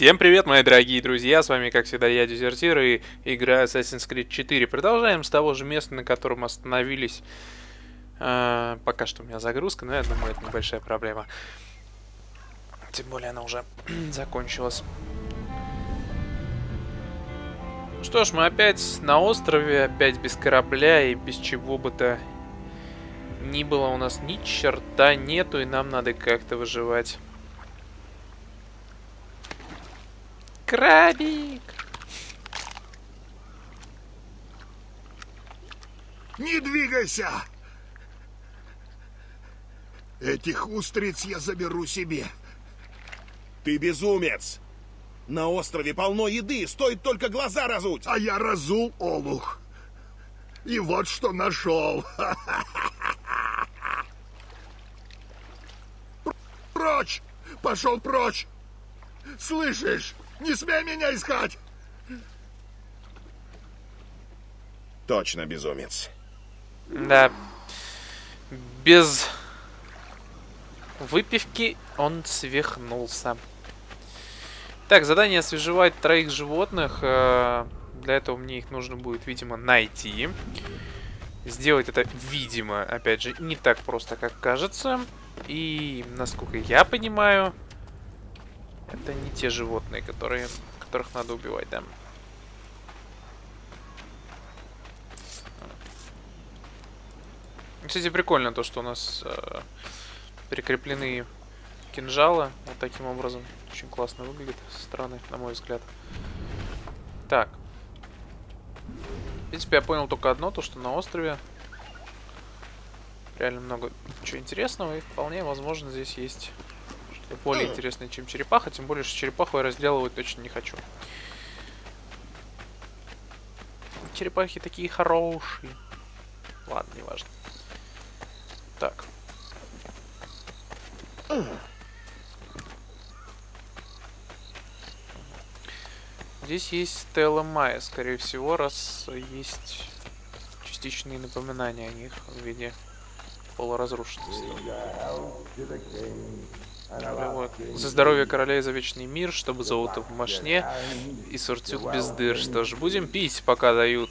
Всем привет, мои дорогие друзья, с вами, как всегда, я, Дезертир, и игра Assassin's Creed 4. Продолжаем с того же места, на котором остановились. А, пока что у меня загрузка, но я думаю, это небольшая проблема. Тем более она уже закончилась. Ну что ж, мы опять на острове, опять без корабля и без чего бы то ни было у нас ни черта нету, и нам надо как-то выживать. Крабик! Не двигайся! Этих устриц я заберу себе. Ты безумец! На острове полно еды, стоит только глаза разуть. А я разул олух. И вот что нашел. Прочь! Пошел прочь! Слышишь? Не смей меня искать! Точно безумец. Да. Без выпивки он свихнулся. Так, задание освежевать троих животных. Э, для этого мне их нужно будет, видимо, найти. Сделать это, видимо, опять же, не так просто, как кажется. И, насколько я понимаю, это не те животные, которые, которых надо убивать, да. Кстати, прикольно то, что у нас э, прикреплены кинжалы вот таким образом. Очень классно выглядит со стороны, на мой взгляд. Так. В принципе, я понял только одно, то, что на острове реально много чего интересного, и вполне возможно здесь есть более интересное, чем черепаха, тем более, что черепаху я разделывать точно не хочу. Черепахи такие хорошие. Ладно, неважно. Так. Здесь есть Стелла Майя, скорее всего, раз есть частичные напоминания о них в виде полуразрушенности. За здоровье короля и за вечный мир, чтобы золото в мошне и суртюк без дыр. Что ж, будем пить, пока дают.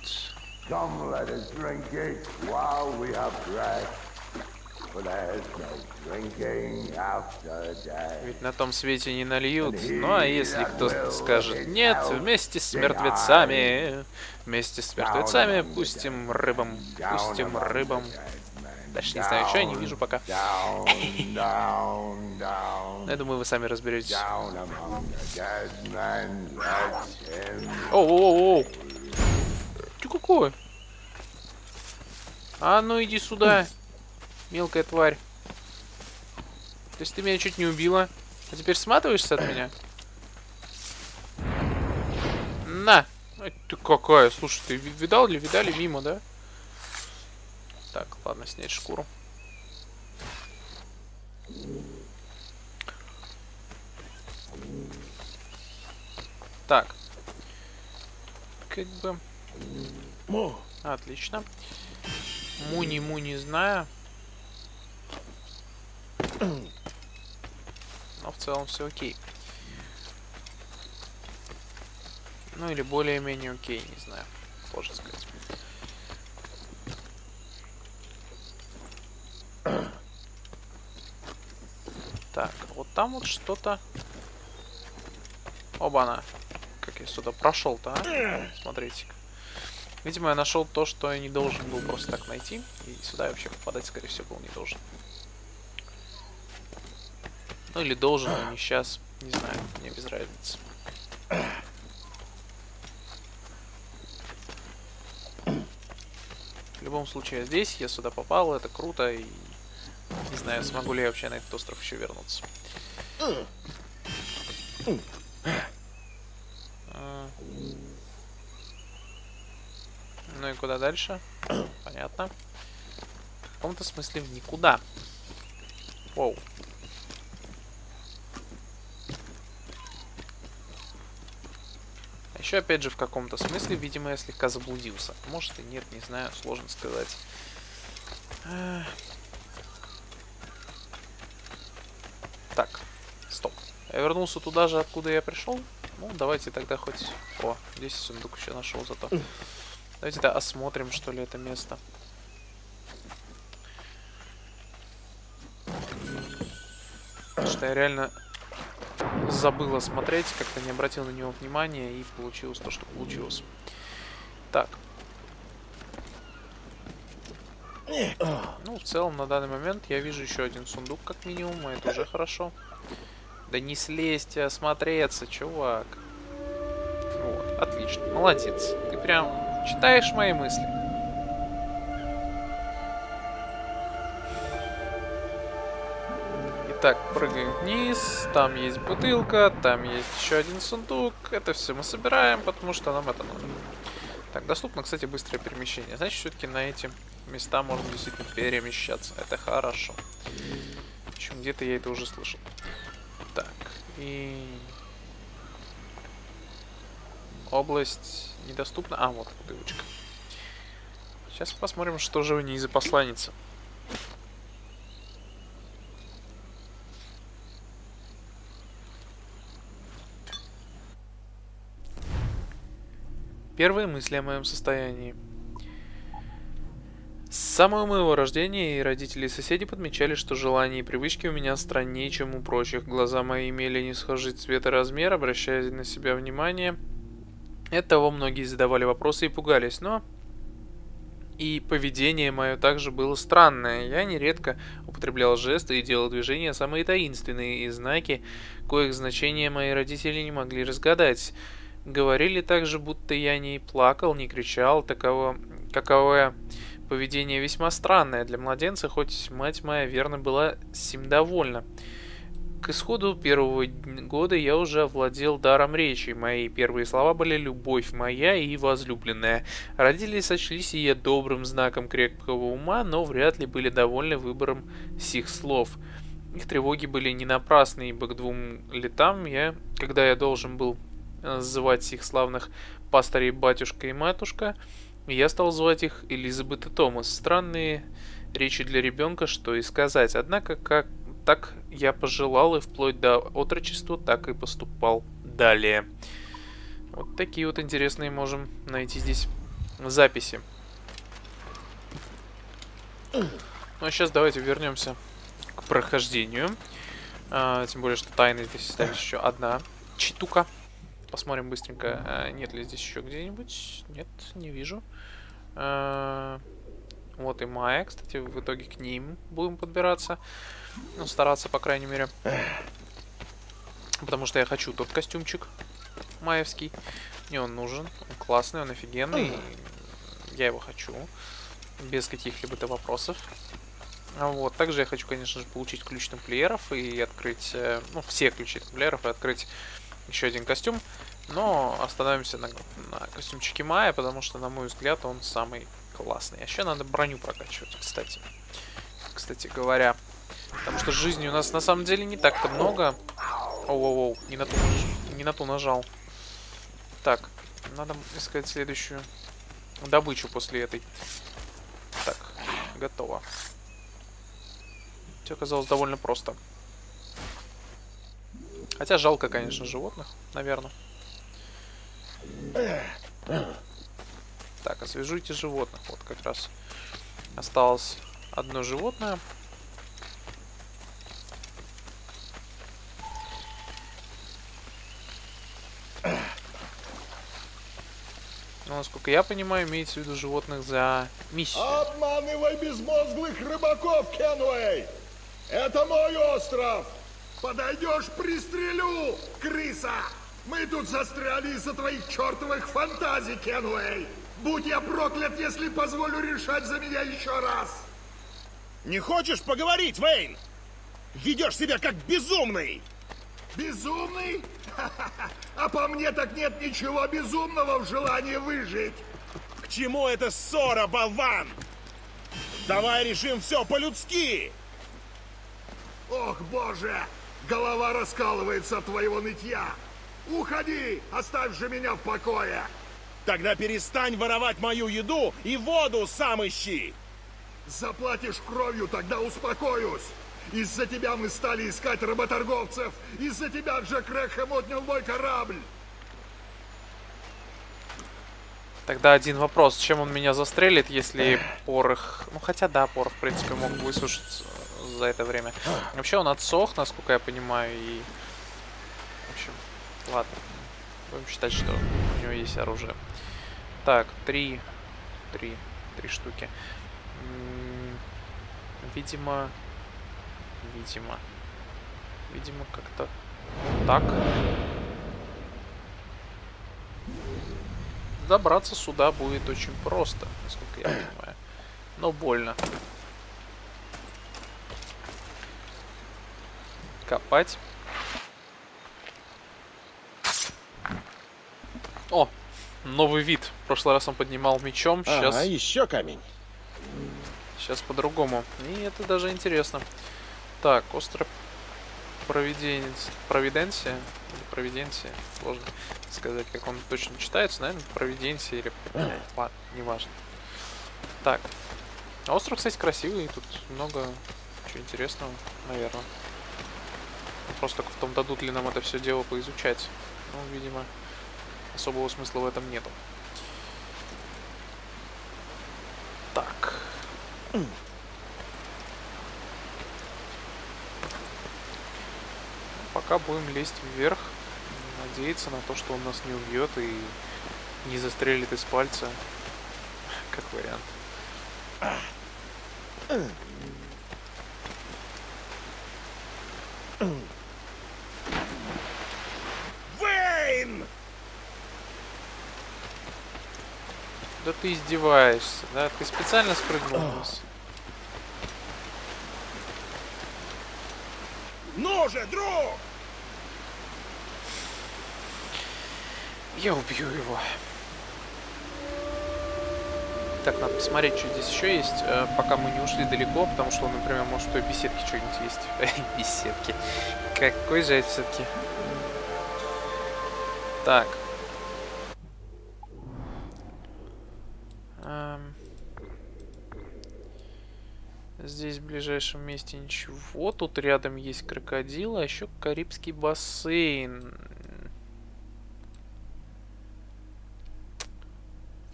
Ведь на том свете не нальют. Ну а если кто скажет нет, вместе с мертвецами, вместе с мертвецами пустим рыбам, пустим рыбам. Дальше не знаю, что я не вижу пока. Я думаю, вы сами разберетесь. Оу-оу-оу! Ты какой? А ну иди сюда. Мелкая тварь. То есть ты меня чуть не убила. А теперь сматываешься от меня? На! Ты какая? Слушай, ты видал ли? Видали мимо, да? Так, ладно, снять шкуру. Так. Как бы... Отлично. Му-не-му не знаю. Но в целом все окей. Ну или более-менее окей, не знаю. Сложно сказать. Так, вот там вот что-то... Оба-на. Как я сюда прошел-то, а? Смотрите-ка. Видимо, я нашел то, что я не должен был просто так найти. И сюда я вообще попадать, скорее всего, был не должен. Ну или должен, но не сейчас. Не знаю, мне без разницы. В любом случае, я здесь, я сюда попал, это круто, и не знаю, смогу ли я вообще на этот остров еще вернуться. А. Ну и куда дальше? Понятно. В каком-то смысле в никуда. Воу. Еще, опять же, в каком-то смысле, видимо, я слегка заблудился. Может и нет, не знаю, сложно сказать. Так, стоп. Я вернулся туда же, откуда я пришел? Ну, давайте тогда хоть... О, здесь сундук еще нашел зато. Давайте да осмотрим, что ли, это место. Что я реально забыл осмотреть, как-то не обратил на него внимания и получилось то, что получилось. Так. Ну, в целом, на данный момент я вижу еще один сундук, как минимум, и это уже хорошо. Да не слезть, а осмотреться, чувак. Вот, отлично, молодец. Ты прям читаешь мои мысли. Итак, прыгаем вниз, там есть бутылка, там есть еще один сундук. Это все мы собираем, потому что нам это нужно. Так, доступно, кстати, быстрое перемещение. Значит, все-таки на эти места можно действительно перемещаться. Это хорошо. Причем где-то я это уже слышал. Так, и... Область недоступна. А, вот бутылочка. Сейчас посмотрим, что же у ней за посланница. Первые мысли о моем состоянии. Самого моего рождения и родители и соседи подмечали, что желания и привычки у меня страннее, чем у прочих. Глаза мои имели не схожий цвет и размер, обращая на себя внимание. Этого многие задавали вопросы и пугались, но и поведение мое также было странное. Я нередко употреблял жесты и делал движения самые таинственные и знаки, коих значения мои родители не могли разгадать. Говорили также, будто я не плакал, не кричал, таково, каковое поведение весьма странное для младенца, хоть мать моя верно была сим довольна. К исходу первого года я уже овладел даром речи. Мои первые слова были «любовь моя» и «возлюбленная». Родители сочли сие добрым знаком крепкого ума, но вряд ли были довольны выбором сих слов. Их тревоги были не напрасны, ибо к двум летам я, когда я должен был называть сих славных пастырей батюшка и матушка, я стал звать их Элизабет и Томас. Странные речи для ребенка, что и сказать. Однако, как так я пожелал и вплоть до отрочества так и поступал далее. Вот такие вот интересные можем найти здесь записи. Ну а сейчас давайте вернемся к прохождению. А, тем более, что тайны здесь остались еще одна читука. Посмотрим быстренько, а, нет ли здесь еще где-нибудь. Нет, не вижу. А, вот и Майя, кстати, в итоге к ним будем подбираться. Ну, стараться, по крайней мере. Потому что я хочу тот костюмчик маевский. Мне он нужен. Он классный, он офигенный. Я его хочу. Без каких-либо вопросов. Вот. Также я хочу, конечно же, получить ключ тамплиеров и открыть... Э, ну, все ключи тамплиеров и открыть еще один костюм. Но остановимся на, на костюмчике Майя, потому что, на мой взгляд, он самый классный. А еще надо броню прокачивать, кстати. Кстати говоря. Потому что жизни у нас на самом деле не так-то много. Оу-оу-оу, не, на ту, не на ту нажал. Так, надо искать следующую добычу после этой. Так, готово. Все оказалось довольно просто. Хотя жалко, конечно, животных, наверное. Так, освежуйте животных. Вот как раз осталось одно животное. Ну, насколько я понимаю, имеется в виду животных за миссию. Обманывай безмозглых рыбаков, Кенуэй! Это мой остров! Подойдешь, пристрелю, крыса! Мы тут застряли из-за твоих чертовых фантазий, Кенуэй! Будь я проклят, если позволю решать за меня еще раз! Не хочешь поговорить, Вейн? Ведешь себя как безумный! Безумный? А по мне так нет ничего безумного в желании выжить! К чему эта ссора, болван? Давай решим все по-людски! Ох, боже! Голова раскалывается от твоего нытья. Уходи! Оставь же меня в покое! Тогда перестань воровать мою еду и воду сам ищи! Заплатишь кровью, тогда успокоюсь! Из-за тебя мы стали искать работорговцев! Из-за тебя Джек Рэхэм отнял мой корабль! Тогда один вопрос. Чем он меня застрелит, если порох... Ну, хотя да, порох, в принципе, мог высушиться за это время. Вообще он отсох, насколько я понимаю, и... В общем, ладно. Будем считать, что у него есть оружие. Так, три... Три... Три штуки. Видимо... Видимо... Видимо, как-то так. Добраться сюда будет очень просто, насколько я понимаю. Но больно. Копать. О, новый вид. В прошлый раз он поднимал мечом, сейчас... Ага, еще камень. Сейчас по-другому. И это даже интересно. Так, остров провиденция, провиденция или провиденция, сложно сказать, как он точно читается, наверное, провиденция или... Ладно, неважно. Так. А остров, кстати, красивый, тут много чего интересного, наверное. Просто в том, дадут ли нам это все дело поизучать. Ну, видимо, особого смысла в этом нету. Так. пока будем лезть вверх, надеяться на то, что он нас не убьет и не застрелит из пальца, как вариант. Вейн! Да ты издеваешься, да? Ты специально спрыгнул вниз. Ну же, друг! Я убью его. Так, надо посмотреть, что здесь еще есть, э, пока мы не ушли далеко, потому что, например, может в той беседке что-нибудь есть. беседки. Какой же это все-таки? Так. Здесь в ближайшем месте ничего. Тут рядом есть крокодил, а еще Карибский бассейн.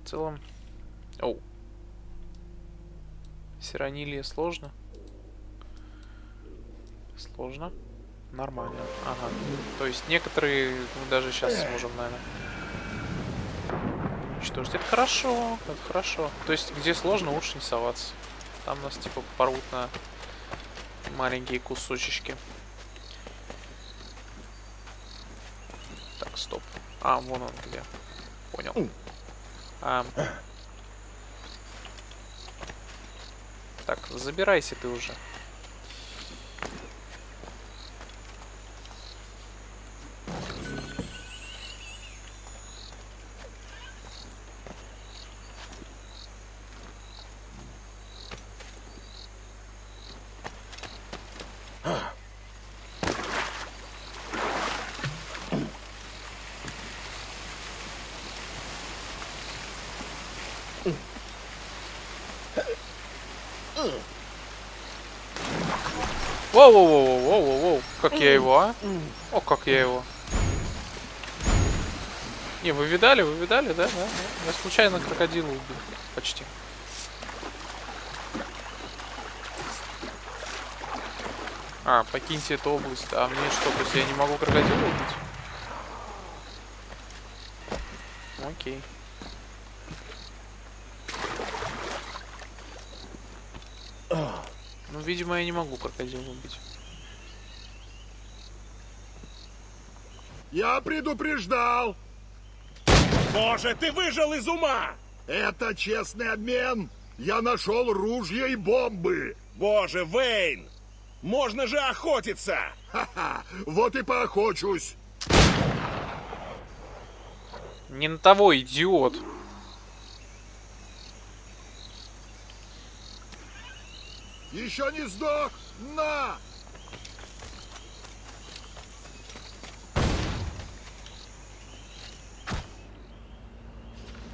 В целом... Оу. Сиранилия сложно? Сложно. Нормально. Ага. То есть некоторые мы даже сейчас сможем, наверное, уничтожить. Это хорошо. Это хорошо. То есть где сложно, лучше не соваться. Там нас типа порвут на маленькие кусочечки. Так, стоп. А, вон он где. Понял. А... Так, забирайся ты уже. Воу-воу-воу-воу-воу-воу. Как я его, а? О, как я его. Не, вы видали, вы видали, да? да? Я случайно крокодила убил. Почти. А, покиньте эту область. А мне что, то есть я не могу крокодила убить? Окей. Видимо, я не могу крокодила убить. Я предупреждал! Боже, ты выжил из ума! Это честный обмен! Я нашел ружья и бомбы! Боже, Вейн! Можно же охотиться! Ха-ха! Вот и поохочусь! Не на того, идиот. Еще не сдох! На!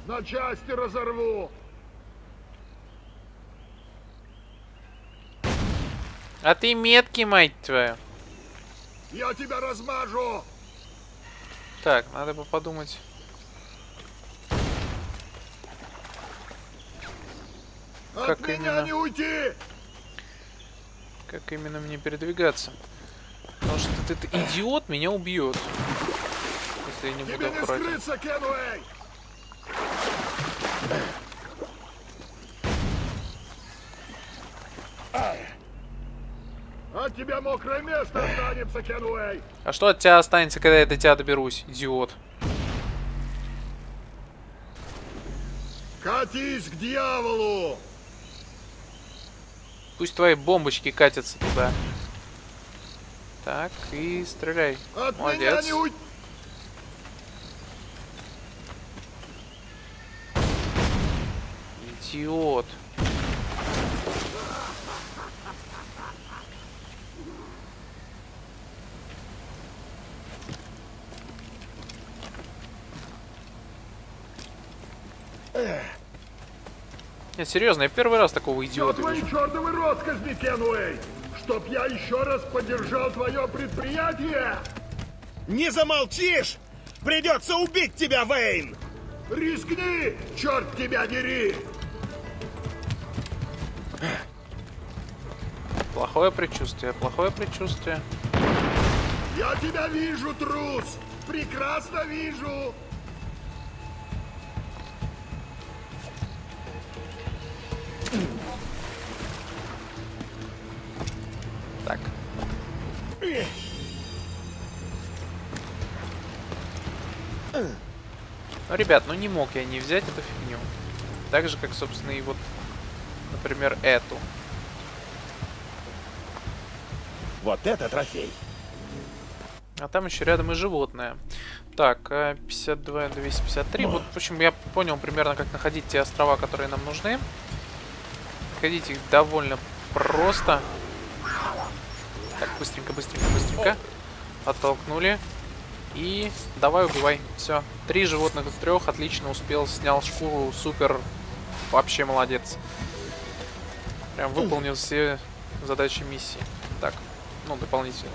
На части разорву! А ты меткий, мать твою. Я тебя размажу! Так, надо бы подумать. Как От меня именно? не уйти! Как именно мне передвигаться? Потому что этот идиот меня убьет. Если я не буду аккуратен. От тебя мокрое место останется, Кенуэй! А что от тебя останется, когда я до тебя доберусь, идиот? Катись к дьяволу! Пусть твои бомбочки катятся туда. Так, и стреляй. От Молодец. не! Идиот. Нет, серьезно, я первый раз такого Все идиота твои вижу. чертовы росказни, Кенуэй! Чтоб я еще раз поддержал твое предприятие! Не замолчишь? Придется убить тебя, Вейн! Рискни, черт тебя дери! Плохое предчувствие, плохое предчувствие. Я тебя вижу, трус! Прекрасно вижу! Ну, ребят, ну не мог я не взять эту фигню. Так же, как, собственно, и вот, например, эту. Вот это трофей. А там еще рядом и животное. Так, э, 52, 253. Вот, в общем, я понял примерно, как находить те острова, которые нам нужны. Находить их довольно просто. Так, быстренько, быстренько, быстренько. Оттолкнули. И давай убивай. Все. Три животных из трех. Отлично успел. Снял шкуру. Супер. Вообще молодец. Прям выполнил все задачи миссии. Так, ну, дополнительные.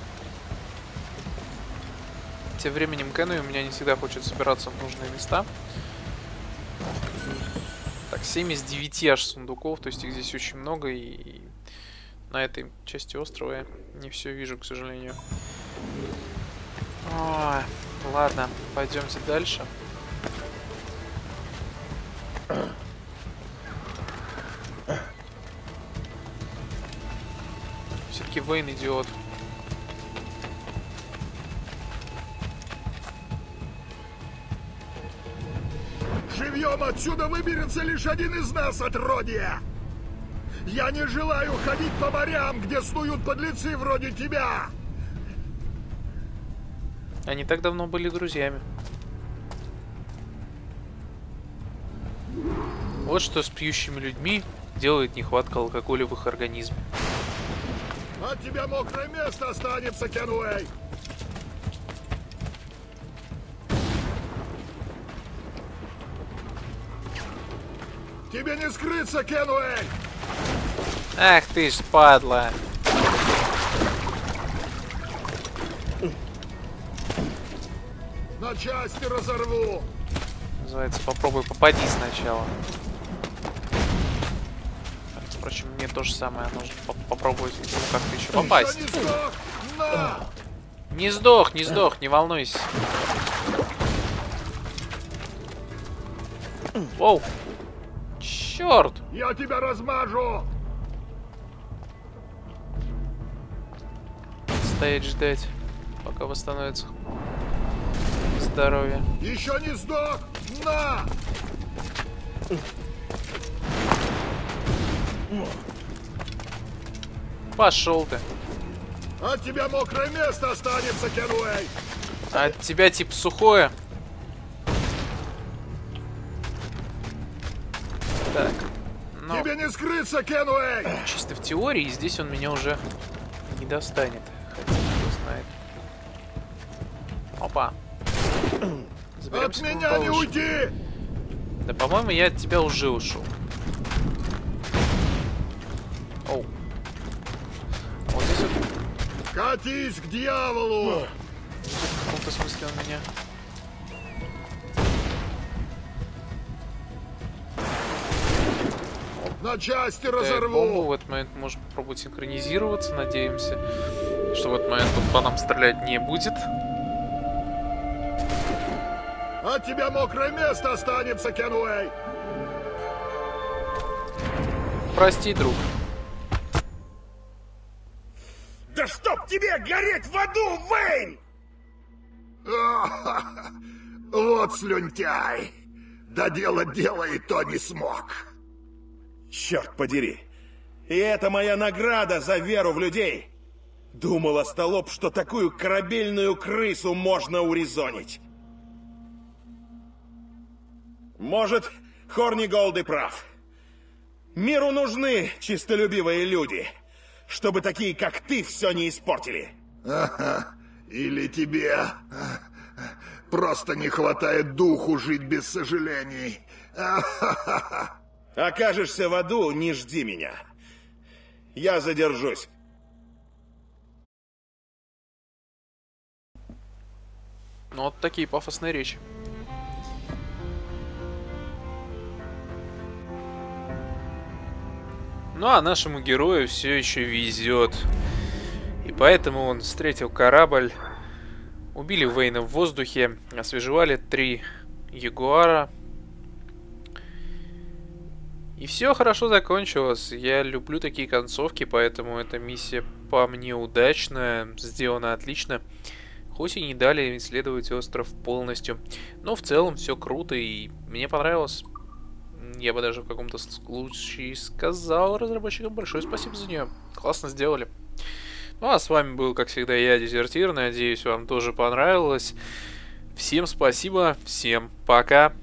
Тем временем Кену у меня не всегда хочет собираться в нужные места. Так, 7 из 9 аж сундуков, то есть их здесь очень много, и на этой части острова я не все вижу, к сожалению. Ой, ладно, пойдемте дальше. Все-таки Вейн идиот. Живьем отсюда выберется лишь один из нас, отродья! Я не желаю ходить по морям, где снуют подлецы вроде тебя! Они так давно были друзьями. Вот что с пьющими людьми делает нехватка алкоголя в их организме. От тебя мокрое место останется, Кенуэй! Тебе не скрыться, Кенуэй! Ах ты ж падла. На части разорву! Называется, попробуй попади сначала. Впрочем, мне то же самое. Нужно по- попробовать ну, как-то еще попасть. Не сдох! На! Не сдох, не сдох, не волнуйся. Воу. Черт. Я тебя размажу! Стоять ждать, пока восстановится здоровье. Еще не сдох! На! Пошел ты. От тебя мокрое место останется, Кенуэй! А от тебя типа сухое. Так. Ну, Тебе не скрыться, Кенуэй! чисто в теории здесь он меня уже не достанет. Хотя кто знает. Опа. От меня не уйти! Да, по-моему, я от тебя уже ушел. Оу. Вот здесь вот Катись к дьяволу! в каком-то смысле он меня... На части Так, бомбу разорву. в этот момент можем попробовать синхронизироваться, надеемся, что в этот момент он по нам стрелять не будет. От тебя мокрое место останется, Кенуэй. Прости, друг. Да чтоб тебе гореть в аду, Вейн! Вот слюнтяй. Да дело дело и то не смог. Черт подери. И это моя награда за веру в людей. Думал, остолоп, что такую корабельную крысу можно урезонить. Может, Хорниголд и прав. Миру нужны чистолюбивые люди, чтобы такие, как ты, все не испортили. Ага. Или тебе а, просто не хватает духу жить без сожалений. Окажешься в аду, не жди меня. Я задержусь. Ну, вот такие пафосные речи. Ну, а нашему герою все еще везет. И поэтому он встретил корабль, убили Вейна в воздухе, освежевали три Ягуара. И все хорошо закончилось. Я люблю такие концовки, поэтому эта миссия по мне удачная, сделана отлично. Хоть и не дали исследовать остров полностью. Но в целом все круто и мне понравилось. Я бы даже в каком-то случае сказал разработчикам большое спасибо за нее. Классно сделали. Ну а с вами был, как всегда, я, Дезертир. Надеюсь, вам тоже понравилось. Всем спасибо, всем пока.